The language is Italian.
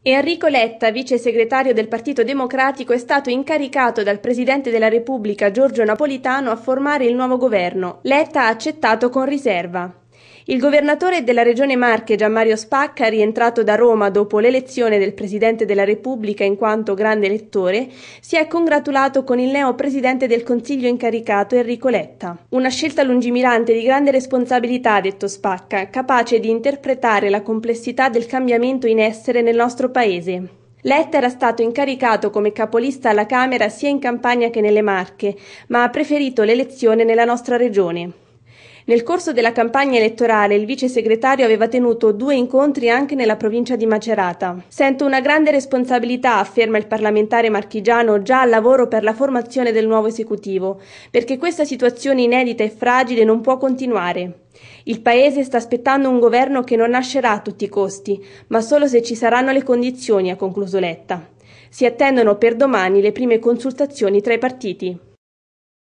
Enrico Letta, vice segretario del Partito Democratico, è stato incaricato dal Presidente della Repubblica Giorgio Napolitano a formare il nuovo governo. Letta ha accettato con riserva. Il governatore della regione Marche, Gianmario Spacca, rientrato da Roma dopo l'elezione del Presidente della Repubblica in quanto grande elettore, si è congratulato con il neo Presidente del Consiglio incaricato Enrico Letta. Una scelta lungimirante di grande responsabilità, ha detto Spacca, capace di interpretare la complessità del cambiamento in essere nel nostro Paese. Letta era stato incaricato come capolista alla Camera sia in campagna che nelle Marche, ma ha preferito l'elezione nella nostra regione. Nel corso della campagna elettorale il vice segretario aveva tenuto due incontri anche nella provincia di Macerata. Sento una grande responsabilità, afferma il parlamentare marchigiano già al lavoro per la formazione del nuovo esecutivo, perché questa situazione inedita e fragile non può continuare. Il Paese sta aspettando un governo che non nascerà a tutti i costi, ma solo se ci saranno le condizioni, ha concluso Letta. Si attendono per domani le prime consultazioni tra i partiti.